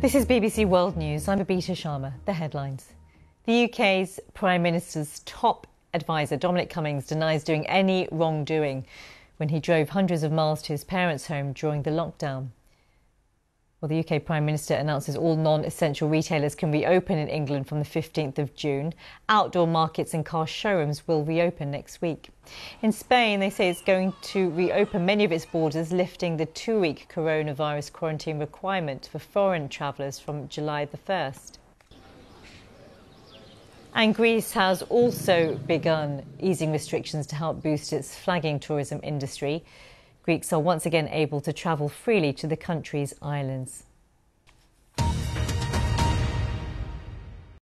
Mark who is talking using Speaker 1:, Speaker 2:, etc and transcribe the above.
Speaker 1: This is BBC World News. I'm Babita Sharma. The headlines. The UK's Prime Minister's top advisor, Dominic Cummings, denies doing any wrongdoing when he drove hundreds of miles to his parents' home during the lockdown. Well, the UK Prime Minister announces all non essential retailers can reopen in England from the 15th of June. Outdoor markets and car showrooms will reopen next week. In Spain, they say it's going to reopen many of its borders, lifting the two week coronavirus quarantine requirement for foreign travellers from July the 1st. And Greece has also begun easing restrictions to help boost its flagging tourism industry. Greeks are once again able to travel freely to the country's islands.